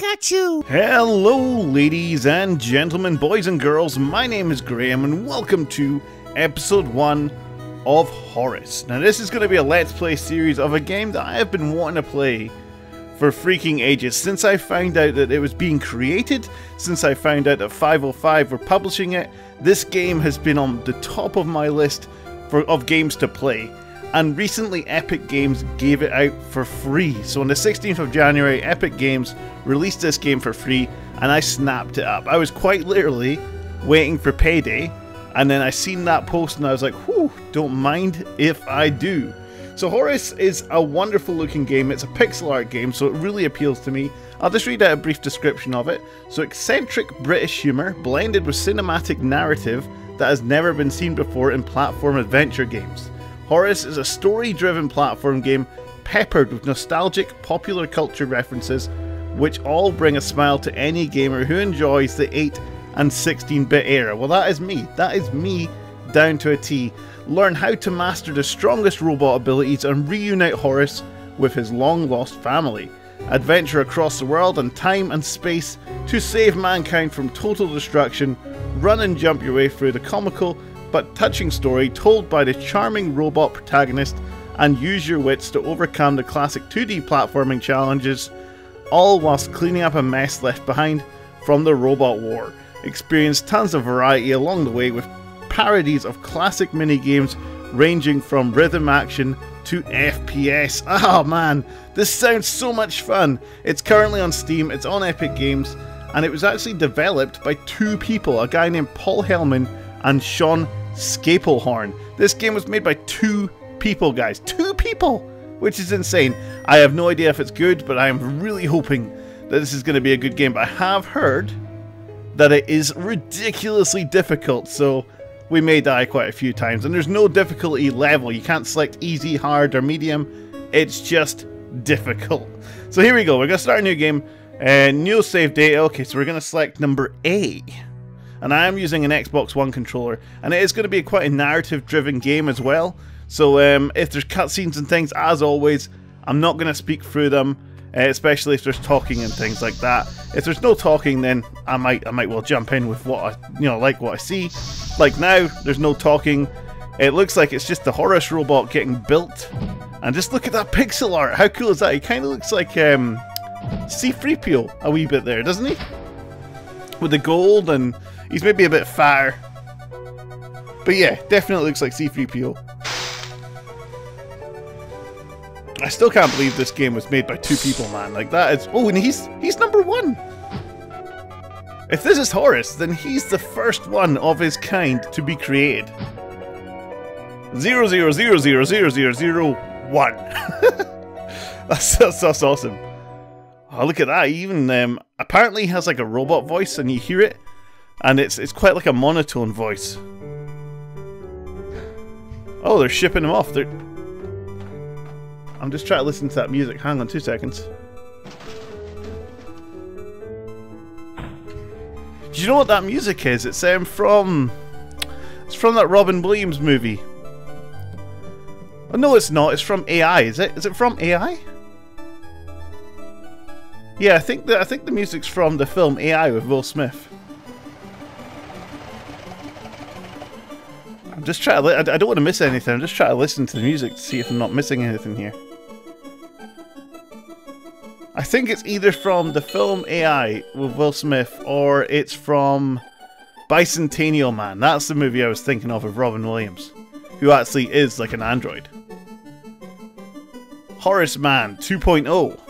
Pikachu! Hello, ladies and gentlemen, boys and girls. My name is Graham, and welcome to episode 1 of Horace. Now, this is going to be a Let's Play series of a game that I have been wanting to play for freaking ages. Since I found out that it was being created, since I found out that 505 were publishing it, this game has been on the top of my list for, of games to play and recently Epic Games gave it out for free. So on the 16th of January, Epic Games released this game for free, and I snapped it up. I was quite literally waiting for payday, and then I seen that post and I was like, whew, don't mind if I do. So Horace is a wonderful looking game. It's a pixel art game, so it really appeals to me. I'll just read out a brief description of it. So eccentric British humour blended with cinematic narrative that has never been seen before in platform adventure games. Horace is a story driven platform game peppered with nostalgic popular culture references, which all bring a smile to any gamer who enjoys the 8 and 16 bit era. Well, that is me. That is me down to a T. Learn how to master the strongest robot abilities and reunite Horace with his long lost family. Adventure across the world and time and space to save mankind from total destruction. Run and jump your way through the comical but touching story told by the charming robot protagonist and use your wits to overcome the classic 2D platforming challenges, all whilst cleaning up a mess left behind from the robot war. Experience tons of variety along the way with parodies of classic minigames ranging from rhythm action to FPS. Oh ah, man, this sounds so much fun. It's currently on Steam, it's on Epic Games, and it was actually developed by two people, a guy named Paul Helman and Sean Scaplehorn. This game was made by two people, guys. Two people! Which is insane. I have no idea if it's good, but I am really hoping that this is going to be a good game. But I have heard that it is ridiculously difficult, so we may die quite a few times. And there's no difficulty level. You can't select easy, hard, or medium. It's just difficult. So here we go. We're going to start a new game. And uh, new save data. Okay, so we're going to select number A and I am using an Xbox One controller, and it is going to be quite a narrative-driven game as well. So um, if there's cutscenes and things, as always, I'm not going to speak through them, uh, especially if there's talking and things like that. If there's no talking, then I might I might well jump in with what I you know like what I see. Like now, there's no talking. It looks like it's just the Horace robot getting built, and just look at that pixel art. How cool is that? He kind of looks like um, C-3PO a wee bit there, doesn't he? With the gold and He's maybe a bit fatter. But yeah, definitely looks like C-3PO. I still can't believe this game was made by two people, man. Like that is... Oh, and he's he's number one! If this is Horace, then he's the first one of his kind to be created. Zero zero zero zero zero zero zero one. that's, that's that's awesome. Oh, look at that! He even um, apparently has like a robot voice, and you hear it and it's it's quite like a monotone voice. Oh, they're shipping them off. They're. I'm just trying to listen to that music. Hang on two seconds. Do you know what that music is? It's um, from. It's from that Robin Williams movie. Oh, no, it's not. It's from AI. Is it? Is it from AI? Yeah, I think that I think the music's from the film AI with Will Smith. Just trying to. I don't want to miss anything. I'm just trying to listen to the music to see if I'm not missing anything here. I think it's either from the film AI with Will Smith or it's from Bicentennial Man. That's the movie I was thinking of with Robin Williams, who actually is like an android. Horace Man 2.0.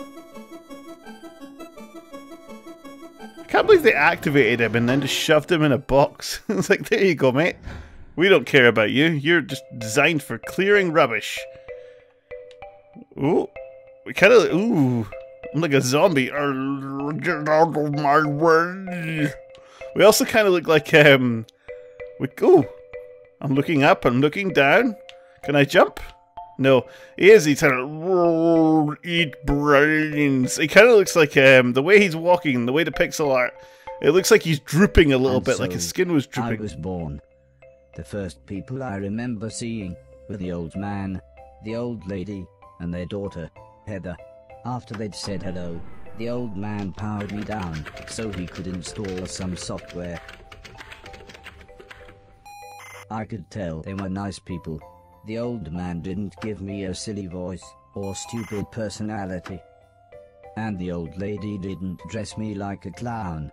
I can't believe they activated him and then just shoved him in a box. it's like, there you go, mate. We don't care about you. You're just designed for clearing rubbish. Ooh. We kind of... Ooh. I'm like a zombie. Get out of my way. We also kind of look like... um. We, ooh. I'm looking up. I'm looking down. Can I jump? No. He is. He's kind of... Eat brains. He kind of looks like... um The way he's walking, the way the pixel art... It looks like he's drooping a little and bit, so like his skin was drooping. I was born the first people I remember seeing were the old man, the old lady, and their daughter, Heather. After they'd said hello, The old man powered me down so he could install some software. I could tell they were nice people. The old man didn't give me a silly voice or stupid personality. And the old lady didn't dress me like a clown.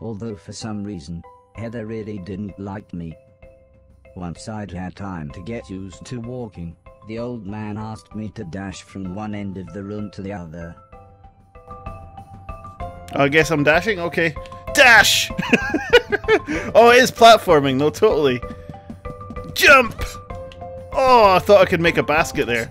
Although for some reason, Heather really didn't like me. Once I'd had time to get used to walking, the old man asked me to dash from one end of the room to the other. I guess I'm dashing? Okay. Dash! oh, it is platforming, no, totally. Jump! Oh, I thought I could make a basket there.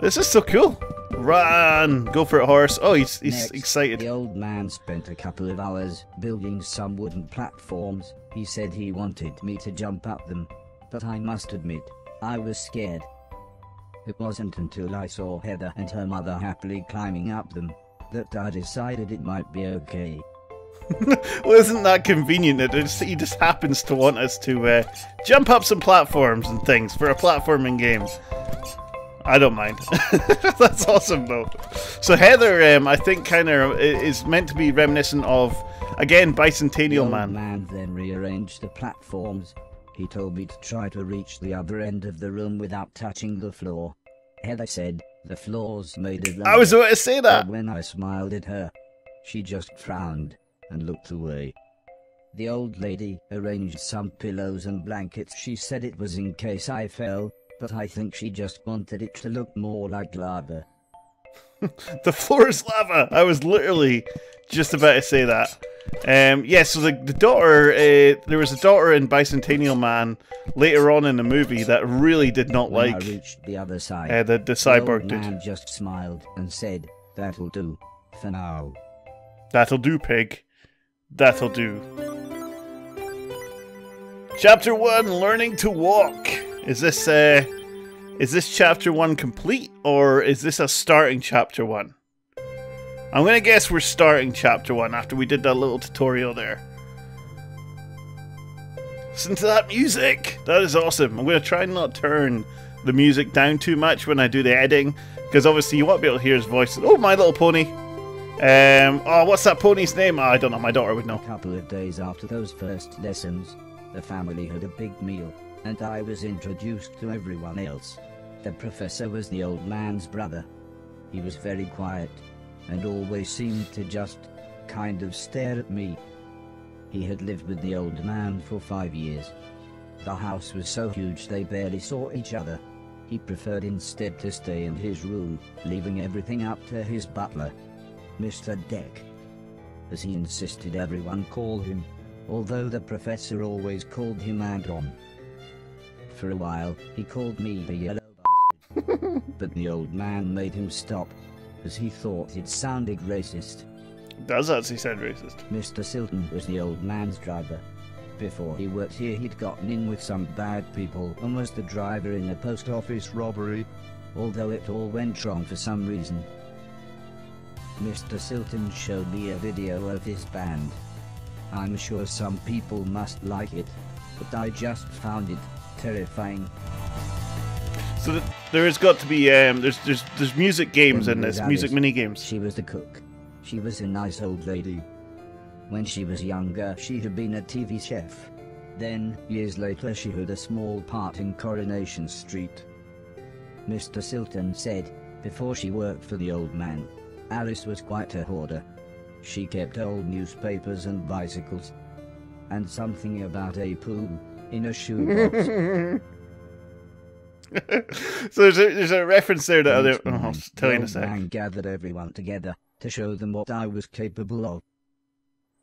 This is so cool. Run! Go for it, horse. Oh, he's, he's Next, excited. The old man spent a couple of hours building some wooden platforms. He said he wanted me to jump up them, but I must admit, I was scared. It wasn't until I saw Heather and her mother happily climbing up them that I decided it might be okay. Well, isn't that convenient that he just happens to want us to uh, jump up some platforms and things for a platforming game? I don't mind. That's awesome, though. So Heather, um, I think, kind of is meant to be reminiscent of, again, Bicentennial Man. man then rearranged the platforms. He told me to try to reach the other end of the room without touching the floor. Heather said, the floor's made of I was about to say that. But when I smiled at her, she just frowned and looked away. The old lady arranged some pillows and blankets. She said it was in case I fell, but I think she just wanted it to look more like lava. The floor is lava. I was literally just about to say that. Um, yeah, so the, the daughter, uh, there was a daughter in Bicentennial Man later on in the movie that really did not When like I reached the other side, uh, the, the the cyborg did. man just smiled and said, "That'll do, for now." That'll do, pig. That'll do. Chapter one: Learning to walk. Is this uh, is this chapter one complete, or is this a starting chapter one? I'm gonna guess we're starting chapter one after we did that little tutorial there. Listen to that music. That is awesome. I'm gonna try and not turn the music down too much when I do the editing, because obviously you won't be able to hear his voice. Oh, My Little Pony. Um. Oh, what's that pony's name? Oh, I don't know. My daughter would know. A couple of days after those first lessons, the family had a big meal, and I was introduced to everyone else. The professor was the old man's brother. He was very quiet, and always seemed to just kind of stare at me. He had lived with the old man for five years. The house was so huge they barely saw each other. He preferred instead to stay in his room, leaving everything up to his butler, Mr. Deck. As he insisted everyone call him, although the professor always called him Anton. For a while, he called me the yellow bastard, but the old man made him stop, as he thought it sounded racist. Does actually sound racist. Mr. Silton was the old man's driver. Before he worked here, he'd gotten in with some bad people and was the driver in a post office robbery, although it all went wrong for some reason. Mr. Silton showed me a video of his band. I'm sure some people must like it, but I just found it terrifying. So th- there has got to be um. There's there's there's music games in this there's music mini games. She was the cook. She was a nice old lady. When she was younger, she had been a TV chef. Then, years later, she had a small part in Coronation Street. Mr. Silton said, before she worked for the old man, Alice was quite a hoarder. She kept old newspapers and bicycles. And something about a poo in a shoebox. so there's a, there's a reference there that I'll, oh, I'll tell you in the a old sec. man gathered everyone together to show them what I was capable of.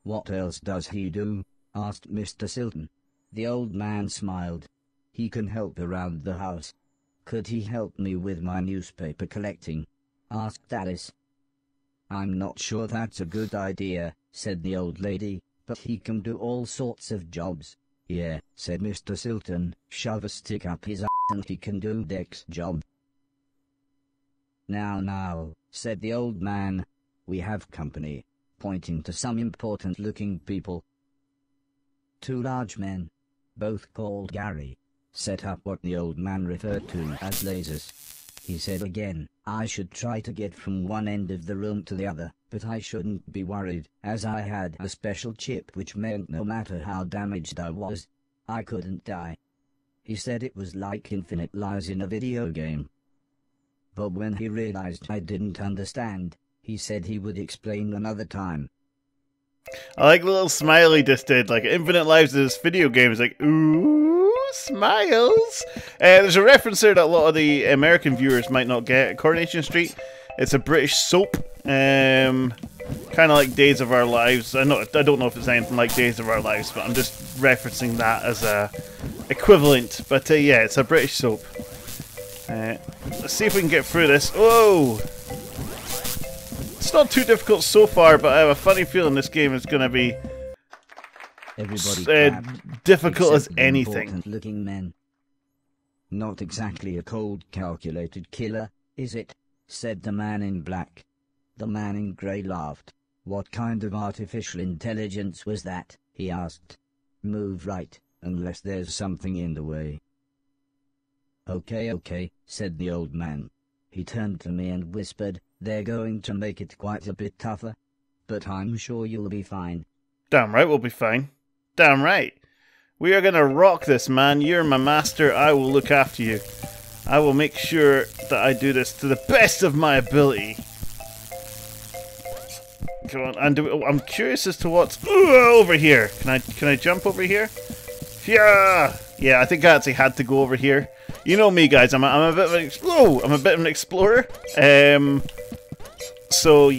What else does he do? asked Mr. Silton. The old man smiled. He can help around the house. Could he help me with my newspaper collecting? asked Alice. I'm not sure that's a good idea, said the old lady, but he can do all sorts of jobs. Yeah, said Mr. Silton, shove a stick up his ass and he can do Dick's job. Now, now, said the old man, we have company, pointing to some important looking people. Two large men, both called Gary, set up what the old man referred to as lasers. He said again, I should try to get from one end of the room to the other, but I shouldn't be worried, as I had a special chip which meant no matter how damaged I was, I couldn't die. He said it was like infinite lies in a video game. But when he realized I didn't understand, he said he would explain another time. I like the little smile he just did, like Infinite Lives in this video game. It's like, ooh, smiles. Uh, there's a reference there that a lot of the American viewers might not get. Coronation Street, it's a British soap, um, kind of like Days of Our Lives. I know I don't know if it's anything like Days of Our Lives, but I'm just referencing that as a equivalent. But uh, yeah, it's a British soap. Uh, let's see if we can get through this. Whoa! It's not too difficult so far, but I have a funny feeling this game is going to be Everybody uh, difficult as anything. important-looking men. Not exactly a cold, calculated killer, is it? said the man in black. The man in grey laughed. What kind of artificial intelligence was that? he asked. Move right, unless there's something in the way. Okay, okay, said the old man. He turned to me and whispered, They're going to make it quite a bit tougher. But I'm sure you'll be fine. Damn right, we'll be fine. Damn right. We are going to rock this, man. You're my master. I will look after you. I will make sure that I do this to the best of my ability. Come on, and do, I'm curious as to what's over here. Can I can I jump over here? Yeah, yeah. I think I actually had to go over here. You know me, guys. I'm a, I'm a bit of an explorer. I'm a bit of an explorer. Um, so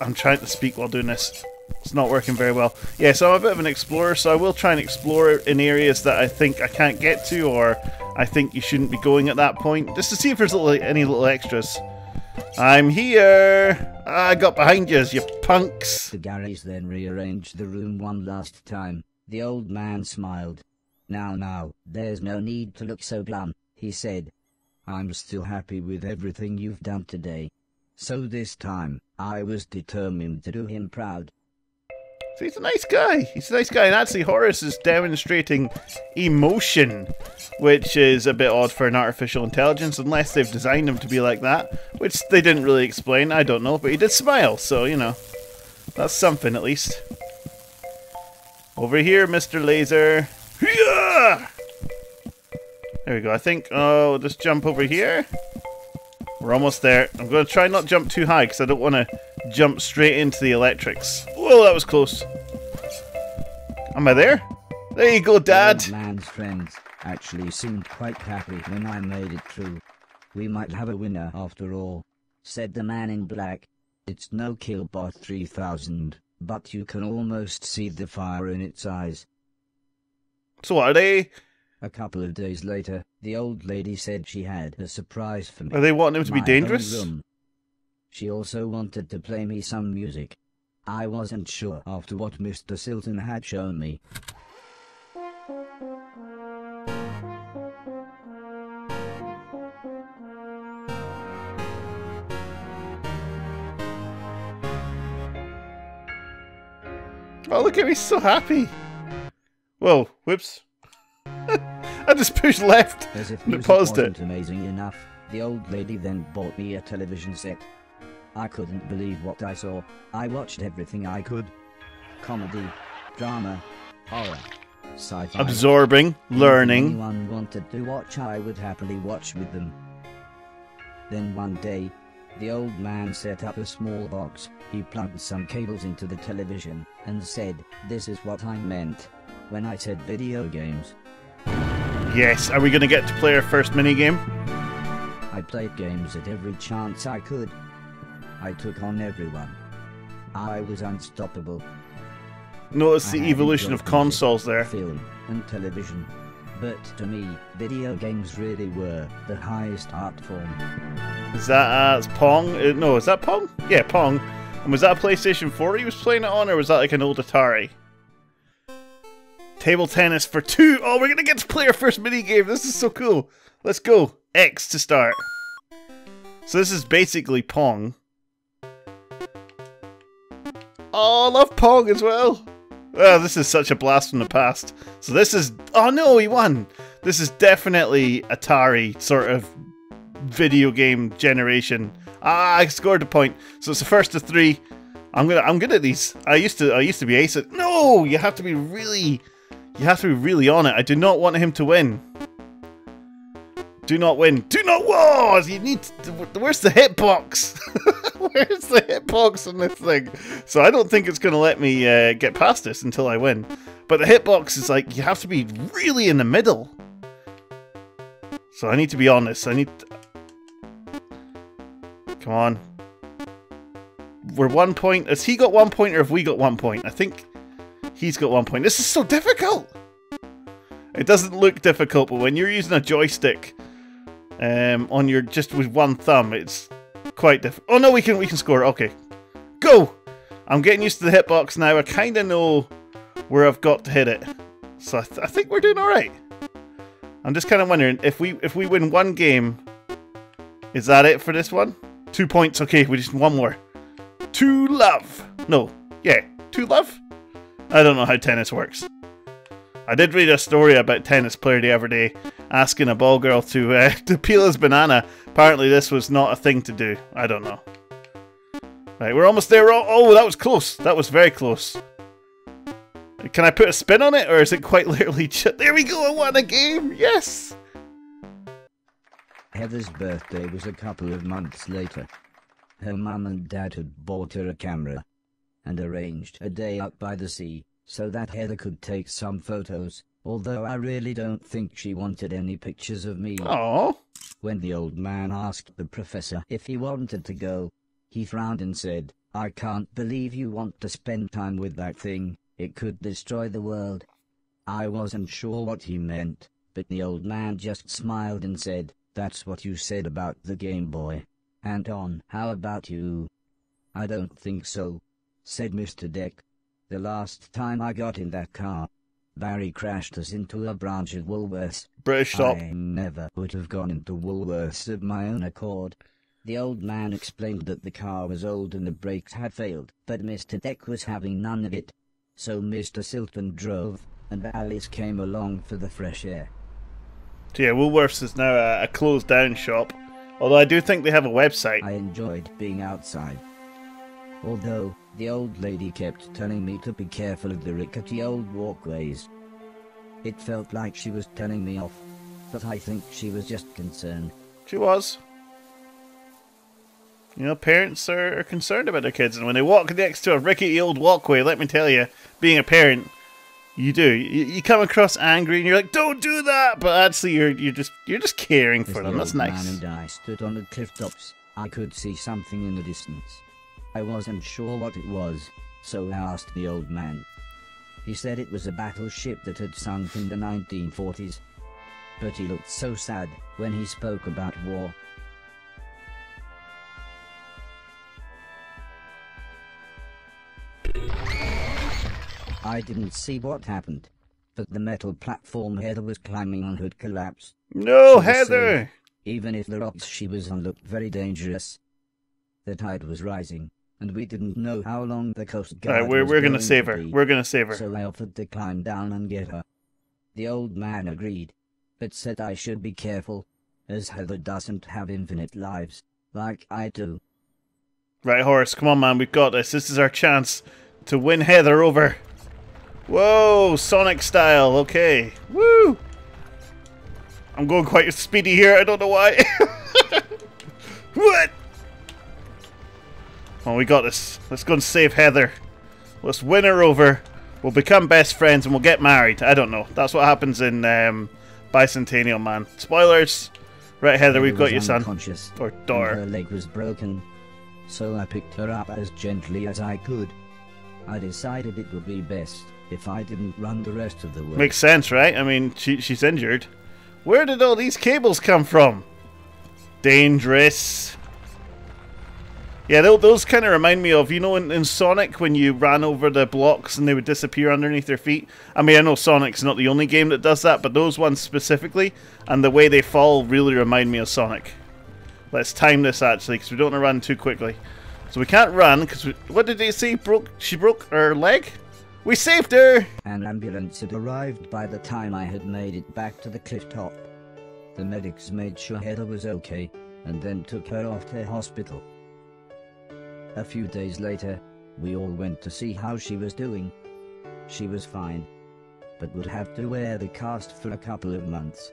I'm trying to speak while doing this. It's not working very well. Yeah, so I'm a bit of an explorer, so I will try and explore in areas that I think I can't get to, or I think you shouldn't be going at that point, just to see if there's little, any little extras. I'm here! I got behind you, you punks! The Garys then rearranged the room one last time. The old man smiled. Now, now, there's no need to look so glum, he said. I'm still happy with everything you've done today. So this time, I was determined to do him proud. So he's a nice guy. He's a nice guy, and actually, Horace is demonstrating emotion, which is a bit odd for an artificial intelligence, unless they've designed him to be like that, which they didn't really explain. I don't know, but he did smile, so you know, that's something at least. Over here, Mr. Laser. There we go. I think. Oh, just jump over here. We're almost there. I'm going to try not jump too high because I don't want to jump straight into the electrics. Whoa, that was close. Am I there? There you go, Dad. Old man's friends actually seemed quite happy when I made it through. We might have a winner after all, said the man in black. It's no Killbot 3000, but you can almost see the fire in its eyes. So are they? A couple of days later, the old lady said she had a surprise for me. Are they wanting him to be My dangerous? room. She also wanted to play me some music. I wasn't sure after what Mr. Silton had shown me. Oh, look at me, so happy. Whoa, whoops. I just pushed left As if and it paused it. amazing enough, the old lady then bought me a television set. I couldn't believe what I saw. I watched everything I could. Comedy, drama, horror, sci-fi. Absorbing, learning. Anyone wanted to watch, I would happily watch with them. Then one day, the old man set up a small box. He plugged some cables into the television and said, This is what I meant when I said video games. Yes, are we going to get to play our first minigame? I played games at every chance I could. I took on everyone. I was unstoppable. Notice the evolution of consoles there. Film and television. But to me, video games really were the highest art form. Is that uh, it's Pong? Uh, no, is that Pong? Yeah, Pong. And was that a PlayStation 4 he was playing it on, or was that like an old Atari? Table tennis for two. Oh, we're gonna get to play our first minigame. This is so cool. Let's go. X to start. So this is basically Pong. Oh, I love Pong as well. Oh, this is such a blast from the past. So this is. Oh no, he won. This is definitely Atari sort of video game generation. Ah, I scored a point. So it's the first of three. I'm gonna I'm good at these. I used to I used to be ace at No, you have to be really you have to be really on it. I do not want him to win. Do not win. Do not whoa! You need to, where's the hitbox? where's the hitbox on this thing? So I don't think it's gonna let me uh, get past this until I win. But the hitbox is like you have to be really in the middle. So I need to be honest. I need. To... Come on. We're one point. Has he got one point or have we got one point? I think he's got one point. This is so difficult. It doesn't look difficult, but when you're using a joystick um, on your just with one thumb, it's quite difficult. Oh no, we can we can score. Okay, go. I'm getting used to the hitbox now. I kind of know where I've got to hit it, so I, th I think we're doing all right. I'm just kind of wondering if we if we win one game, is that it for this one? Two points. Okay, we just one more. Two love. No, yeah, two love. I don't know how tennis works. I did read a story about tennis player the other day asking a ball girl to uh, to peel his banana. Apparently, this was not a thing to do. I don't know. Right, we're almost there. Oh, that was close. That was very close. Can I put a spin on it, or is it quite literally just... There we go, I won a game! Yes! Heather's birthday was a couple of months later. Her mum and dad had bought her a camera and arranged a day out by the sea so that Heather could take some photos, although I really don't think she wanted any pictures of me. Aww. When the old man asked the professor if he wanted to go, he frowned and said, I can't believe you want to spend time with that thing. It could destroy the world. I wasn't sure what he meant, but the old man just smiled and said, That's what you said about the Game Boy. Anton, how about you? I don't think so, said Mr. Deck. The last time I got in that car, Barry crashed us into a branch of Woolworths. British shop. I never would have gone into Woolworths of my own accord. The old man explained that the car was old and the brakes had failed, but Mr. Deck was having none of it. So Mr. Silton drove, and Alice came along for the fresh air. So yeah, Woolworths is now a, a closed down shop. Although I do think they have a website. I enjoyed being outside. Although, the old lady kept telling me to be careful of the rickety old walkways. It felt like she was telling me off, but I think she was just concerned. She was. You know, parents are, are concerned about their kids, and when they walk next to a rickety old walkway, let me tell you, being a parent, you do. You, you come across angry, and you're like, "Don't do that," but actually, you're you're just you're just caring for As them. the That's nice. man and I stood on the cliff tops. I could see something in the distance. I wasn't sure what it was, so I asked the old man. He said it was a battleship that had sunk in the 1940s. But he looked so sad when he spoke about war. I didn't see what happened, but the metal platform Heather was climbing on had collapsed. No, Heather. even if the rocks she was on looked very dangerous. The tide was rising, and we didn't know how long the coast All guard right, we're we're gonna going save to her. be, We're gonna save her. So I offered to climb down and get her. The old man agreed, but said I should be careful, as Heather doesn't have infinite lives, like I do. Right, Horace, come on, man. We've got this. This is our chance to win Heather over. Whoa, Sonic style. Okay. Woo! I'm going quite speedy here. I don't know why. what? Oh, we got this. Let's go and save Heather. Let's win her over. We'll become best friends and we'll get married. I don't know. That's what happens in um, Bicentennial Man. Spoilers. Right, Heather, we've got was you, son. Or and Her leg was broken, so I picked her up as gently as I could. I decided it would be best if I didn't run the rest of the way. Makes sense, right? I mean, she, she's injured. Where did all these cables come from? Dangerous. Yeah, those kind of remind me of, you know, in, in Sonic when you ran over the blocks and they would disappear underneath their feet. I mean, I know Sonic's not the only game that does that, but those ones specifically, and the way they fall really remind me of Sonic. Let's time this actually, because we don't want to run too quickly. So we can't run, because what did they say? Broke? She broke her leg? We saved her! An ambulance had arrived by the time I had made it back to the cliff top. The medics made sure Heather was okay, and then took her off to hospital. A few days later, we all went to see how she was doing. She was fine, but would have to wear the cast for a couple of months.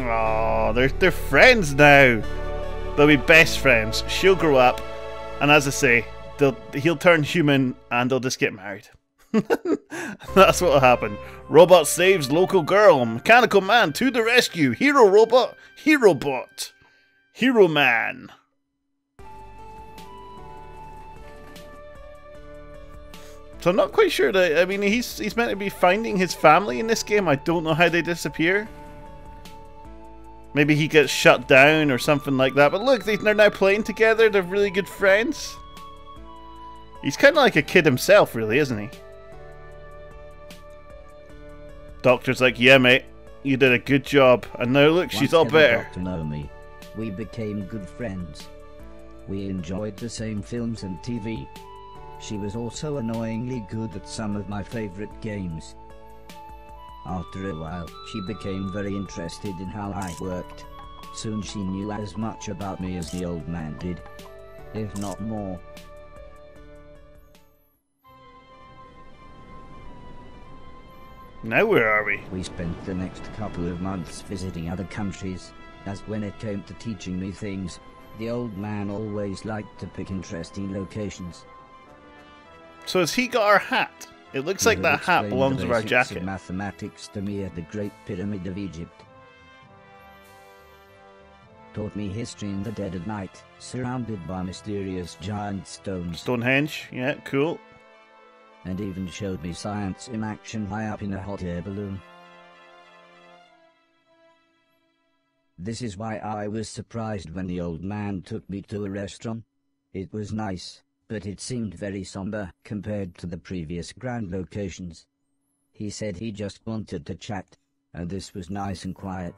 Oh, they're they're friends now. They'll be best friends. She'll grow up, and as I say, they'll he'll turn human, and they'll just get married. That's what'll happen. Robot saves local girl. Mechanical man to the rescue. Hero robot. Hero bot. Hero man. So I'm not quite sure that I mean he's he's meant to be finding his family in this game. I don't know how they disappear. Maybe he gets shut down or something like that. But look, they're now playing together. They're really good friends. He's kind of like a kid himself, really, isn't he? Doctor's like, yeah, mate, you did a good job. And now look, she's all better. To know me, we became good friends. We enjoyed the same films and TV. She was also annoyingly good at some of my favorite games. After a while, she became very interested in how I worked. Soon she knew as much about me as the old man did, if not more. Now where are we? We spent the next couple of months visiting other countries, as when it came to teaching me things, the old man always liked to pick interesting locations. So has he got our hat? It looks like that hat belongs with our jacket. Mathematics to me at the Great Pyramid of Egypt. Taught me history in the dead of night, surrounded by mysterious giant stones. Stonehenge, yeah, cool and even showed me science in action high up in a hot air balloon. This is why I was surprised when the old man took me to a restaurant. It was nice, but it seemed very somber compared to the previous grand locations. He said he just wanted to chat, and this was nice and quiet.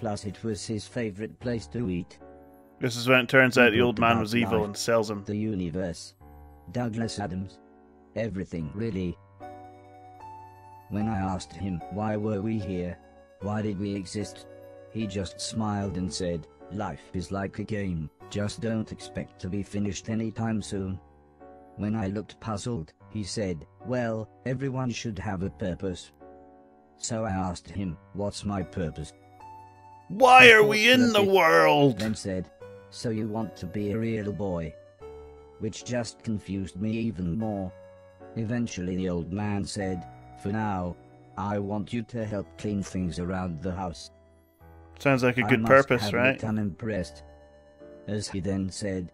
Plus it was his favorite place to eat. This is when it turns out the old man was evil life, and sells him. The universe. Douglas Adams. Everything, really. When I asked him, why were we here? Why did we exist? He just smiled and said, life is like a game, just don't expect to be finished anytime soon. When I looked puzzled, he said, well, everyone should have a purpose. So I asked him, what's my purpose? Why are we in the world? Then said, so you want to be a real boy? Which just confused me even more. Eventually the old man said, For now, I want you to help clean things around the house. Sounds like a good purpose, right? I'm impressed. As he then said,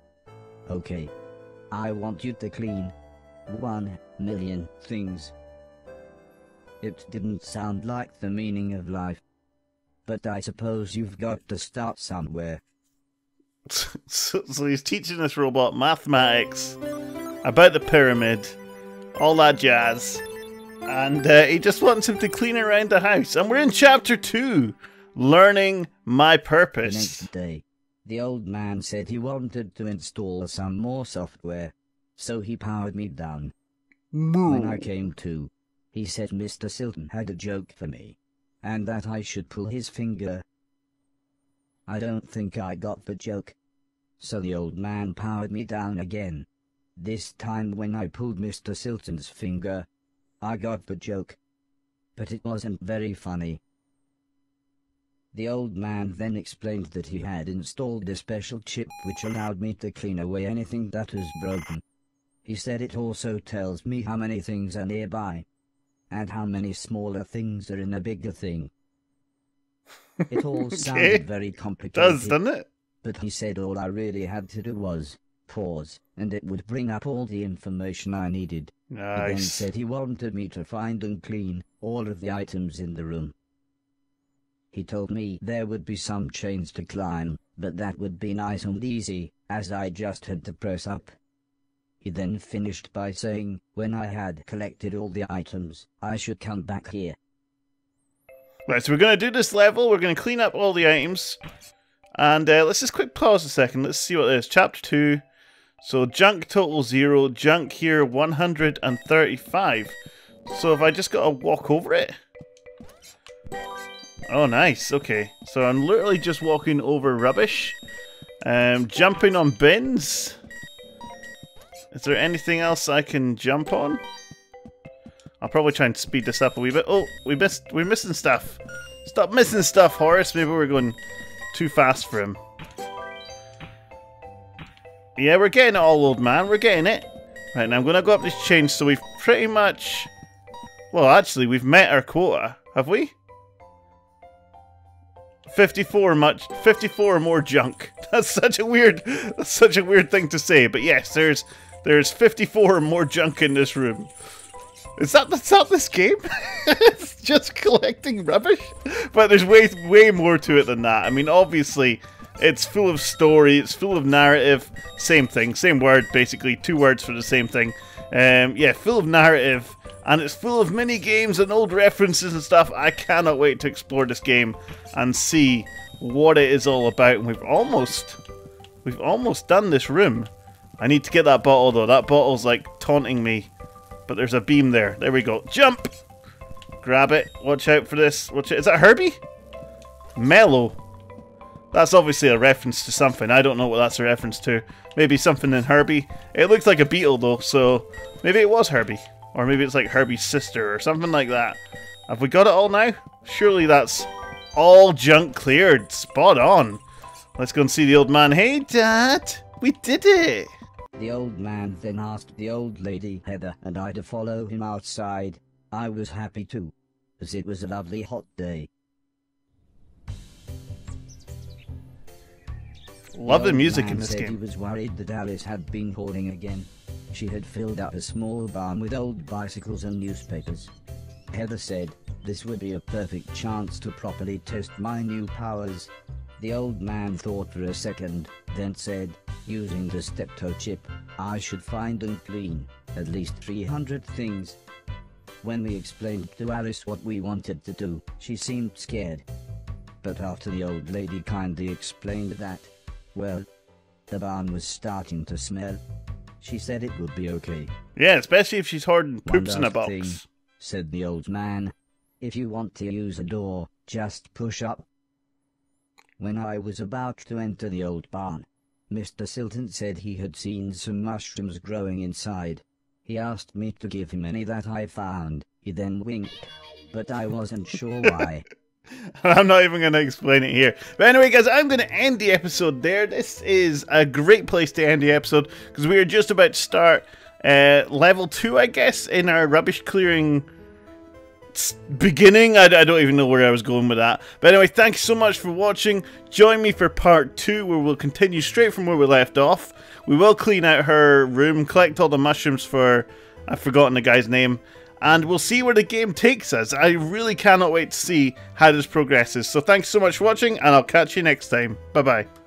Okay, I want you to clean one million things. It didn't sound like the meaning of life. But I suppose you've got to start somewhere. so, so he's teaching this robot mathematics about the pyramid all that jazz. And uh, he just wants him to clean around the house. And we're in chapter two, learning my purpose. The next day, the old man said he wanted to install some more software, so he powered me down. Moo. When I came to, he said Mr. Silton had a joke for me, and that I should pull his finger. I don't think I got the joke. So the old man powered me down again. This time when I pulled Mr. Silton's finger, I got the joke. But it wasn't very funny. The old man then explained that he had installed a special chip which allowed me to clean away anything that was broken. He said it also tells me how many things are nearby, and how many smaller things are in a bigger thing. It all okay. sounded very complicated. Does, doesn't it? But he said all I really had to do was pause, and it would bring up all the information I needed. Nice. He then said he wanted me to find and clean all of the items in the room. He told me there would be some chains to climb, but that would be nice and easy, as I just had to press up. He then finished by saying, when I had collected all the items, I should come back here. Right, so we're going to do this level, we're going to clean up all the items, and uh, let's just quick pause a second, let's see what it is. Chapter 2, so junk total zero, junk here 135. So if I just got to walk over it? Oh, nice. Okay. So I'm literally just walking over rubbish. Um, jumping on bins. Is there anything else I can jump on? I'll probably try and speed this up a wee bit. Oh, we missed. We're missing stuff. Stop missing stuff, Horace. Maybe we're going too fast for him. Yeah, we're getting it all, old man. We're getting it. Right, now I'm going to go up this chain, so we've pretty much... Well, actually, we've met our quota. Have we? 54 much 54 more junk. That's such a weird that's such a weird thing to say, but yes, there's there's 54 more junk in this room. Is that that's not this game? it's just collecting rubbish? But there's way way more to it than that. I mean, obviously, it's full of story, it's full of narrative, same thing, same word basically, two words for the same thing. Um, yeah, full of narrative and it's full of mini games and old references and stuff. I cannot wait to explore this game and see what it is all about. And we've almost, we've almost done this room. I need to get that bottle though. That bottle's like taunting me, but there's a beam there. There we go. Jump! Grab it. Watch out for this. Watch it. Is that Herbie? Mellow. That's obviously a reference to something. I don't know what that's a reference to. Maybe something in Herbie. It looks like a beetle though, so maybe it was Herbie. Or maybe it's like Herbie's sister or something like that. Have we got it all now? Surely that's all junk cleared. Spot on. Let's go and see the old man. Hey, Dad! We did it! The old man then asked the old lady Heather and I to follow him outside. I was happy too, as it was a lovely hot day. Love the, old music in this said He was worried that Alice had been hoarding again. She had filled up a small barn with old bicycles and newspapers. Heather said, this would be a perfect chance to properly test my new powers. The old man thought for a second, then said, using the stepto chip, I should find and clean at least 300 things. When we explained to Alice what we wanted to do, she seemed scared. But after the old lady kindly explained that, well, the barn was starting to smell. She said it would be okay. Yeah, especially if she's hoarding poops in a box. thing, said the old man. If you want to use a door, just push up. When I was about to enter the old barn, Mr. Silton said he had seen some mushrooms growing inside. He asked me to give him any that I found. He then winked, but I wasn't sure why. I'm not even going to explain it here. But anyway, guys, I'm going to end the episode there. This is a great place to end the episode because we are just about to start uh, level 2, I guess, in our rubbish clearing beginning. I, I don't even know where I was going with that. But anyway, thanks so much for watching. Join me for part 2 where we'll continue straight from where we left off. We will clean out her room, collect all the mushrooms for... I've forgotten the guy's name and we'll see where the game takes us. I really cannot wait to see how this progresses. So thanks so much for watching, and I'll catch you next time. Bye bye.